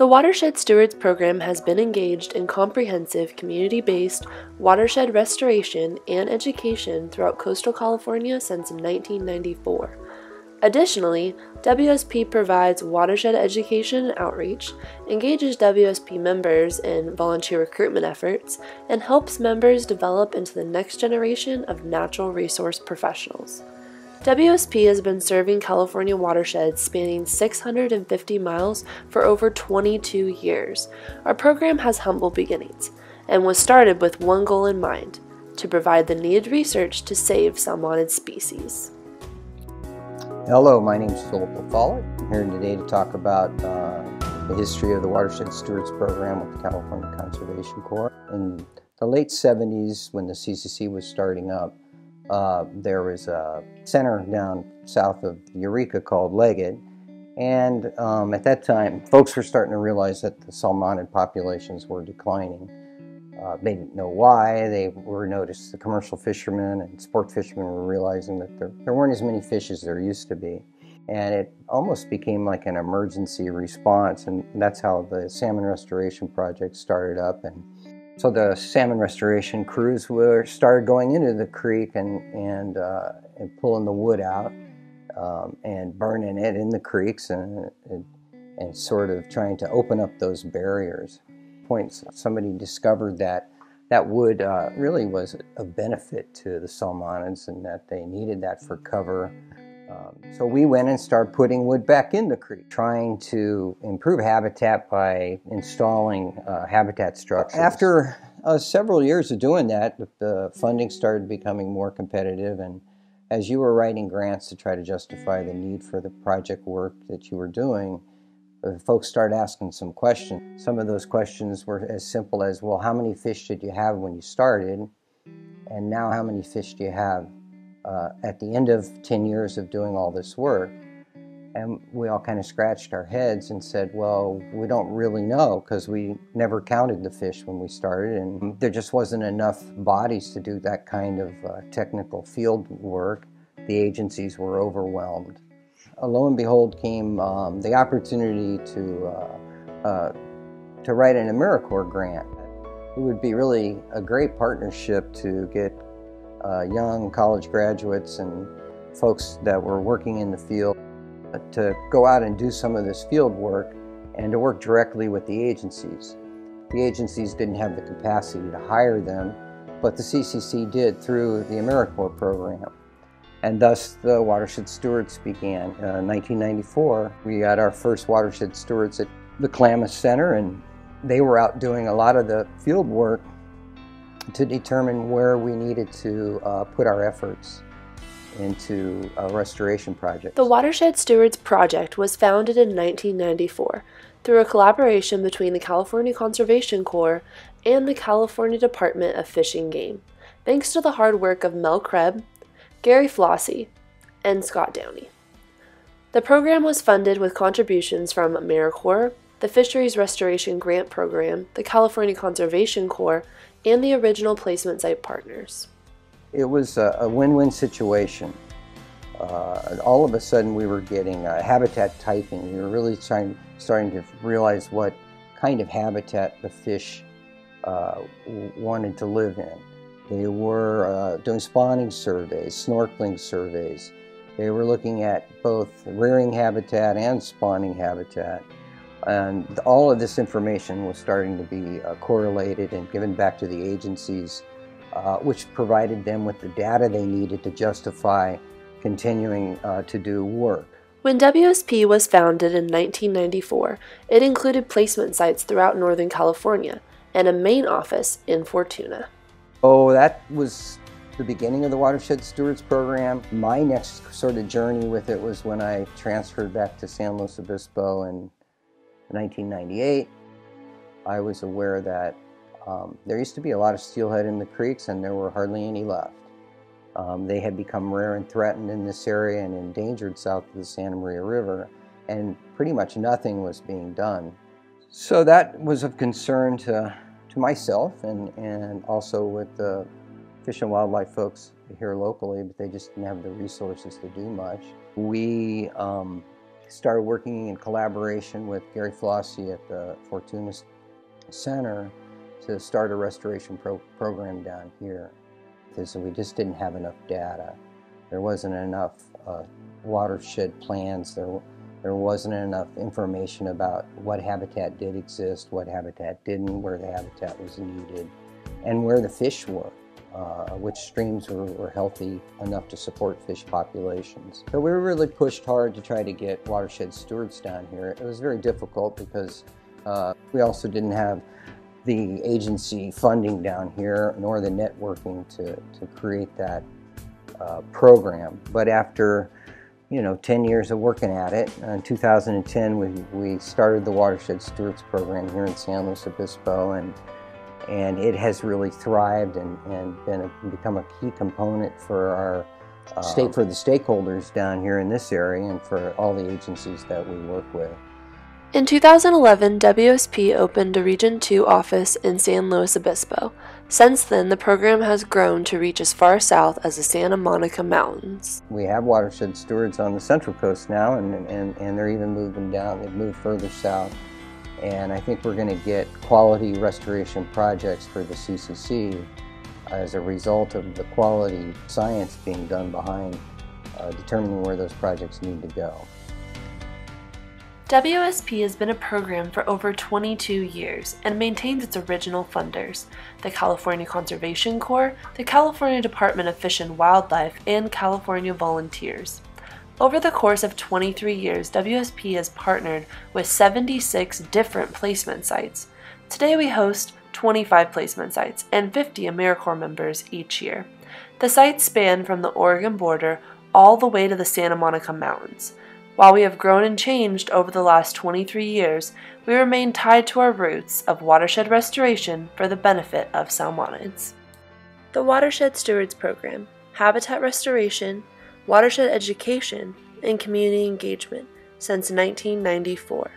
The Watershed Stewards program has been engaged in comprehensive community based watershed restoration and education throughout coastal California since 1994. Additionally, WSP provides watershed education and outreach, engages WSP members in volunteer recruitment efforts, and helps members develop into the next generation of natural resource professionals. WSP has been serving California watersheds spanning 650 miles for over 22 years. Our program has humble beginnings and was started with one goal in mind to provide the needed research to save salmonid species. Hello, my name is Philip LaFollette. I'm here today to talk about uh, the history of the Watershed Stewards Program with the California Conservation Corps. In the late 70s, when the CCC was starting up, uh, there was a center down south of Eureka called Leggett. And um, at that time, folks were starting to realize that the salmonid populations were declining. Uh, they didn't know why. They were noticed the commercial fishermen and sport fishermen were realizing that there, there weren't as many fish as there used to be. And it almost became like an emergency response. And that's how the Salmon Restoration Project started up. And so the salmon restoration crews were started going into the creek and, and, uh, and pulling the wood out um, and burning it in the creeks and, and, and sort of trying to open up those barriers points, somebody discovered that that wood uh, really was a benefit to the salmonids and that they needed that for cover. Um, so we went and started putting wood back in the creek, trying to improve habitat by installing uh, habitat structures. After uh, several years of doing that, the funding started becoming more competitive and as you were writing grants to try to justify the need for the project work that you were doing, folks started asking some questions. Some of those questions were as simple as, well, how many fish did you have when you started? And now how many fish do you have uh, at the end of 10 years of doing all this work? And we all kind of scratched our heads and said, well, we don't really know because we never counted the fish when we started, and there just wasn't enough bodies to do that kind of uh, technical field work. The agencies were overwhelmed. Uh, lo and behold came um, the opportunity to, uh, uh, to write an AmeriCorps grant. It would be really a great partnership to get uh, young college graduates and folks that were working in the field to go out and do some of this field work and to work directly with the agencies. The agencies didn't have the capacity to hire them, but the CCC did through the AmeriCorps program and thus the Watershed Stewards began. Uh, in 1994, we had our first Watershed Stewards at the Klamath Center, and they were out doing a lot of the field work to determine where we needed to uh, put our efforts into a restoration project. The Watershed Stewards Project was founded in 1994 through a collaboration between the California Conservation Corps and the California Department of Fish and Game. Thanks to the hard work of Mel Krebs, Gary Flosi, and Scott Downie. The program was funded with contributions from AmeriCorps, the Fisheries Restoration Grant Program, the California Conservation Corps, and the original placement site partners. It was a, win-win situation. Uh, all of a sudden we were getting uh, habitat typing. We were really trying, starting to realize what kind of habitat the fish uh, wanted to live in. They were uh, doing spawning surveys, snorkeling surveys. They were looking at both rearing habitat and spawning habitat. And all of this information was starting to be uh, correlated and given back to the agencies, uh, which provided them with the data they needed to justify continuing uh, to do work. When WSP was founded in 1994, it included placement sites throughout Northern California and a main office in Fortuna. Oh, that was the beginning of the Watershed Stewards program. My next sort of journey with it was when I transferred back to San Luis Obispo in 1998. I was aware that um, there used to be a lot of steelhead in the creeks and there were hardly any left. Um, they had become rare and threatened in this area and endangered south of the Santa Maria River, and pretty much nothing was being done. So that was of concern to to myself and, and also with the Fish and Wildlife folks here locally, but they just didn't have the resources to do much. We um, started working in collaboration with Gary Flosi at the Fortuna Center to start a restoration pro program down here because we just didn't have enough data. There wasn't enough uh, watershed plans. There, there wasn't enough information about what habitat did exist, what habitat didn't, where the habitat was needed, and where the fish were. Uh, which streams were, were, healthy enough to support fish populations. So we really pushed hard to try to get watershed stewards down here. It was very difficult because uh, we also didn't have the agency funding down here nor the networking to, to create that uh, program. But after you know 10 years of working at it, in 2010 we, we started the Watershed Stewards program here in San Luis Obispo and and it has really thrived and, and been a, become a key component for our uh, state for the stakeholders down here in this area and for all the agencies that we work with. In 2011, WSP opened a Region 2 office in San Luis Obispo. Since then, the program has grown to reach as far south as the Santa Monica Mountains. We have watershed stewards on the Central Coast now, and, and, and they're even moving down. They've moved further south. And I think we're going to get quality restoration projects for the CCC as a result of the quality science being done behind uh, determining where those projects need to go. WSP has been a program for over 22 years and maintains its original funders, the California Conservation Corps, the California Department of Fish and Wildlife, and California Volunteers. Over the course of 23 years, WSP has partnered with 76 different placement sites. Today we host 25 placement sites and 50 AmeriCorps members each year. The sites span from the Oregon border all the way to the Santa Monica Mountains. While we have grown and changed over the last 23 years, we remain tied to our roots of watershed restoration for the benefit of Salmonids. The Watershed Stewards Program, Habitat Restoration, Watershed Education, and Community Engagement since 1994.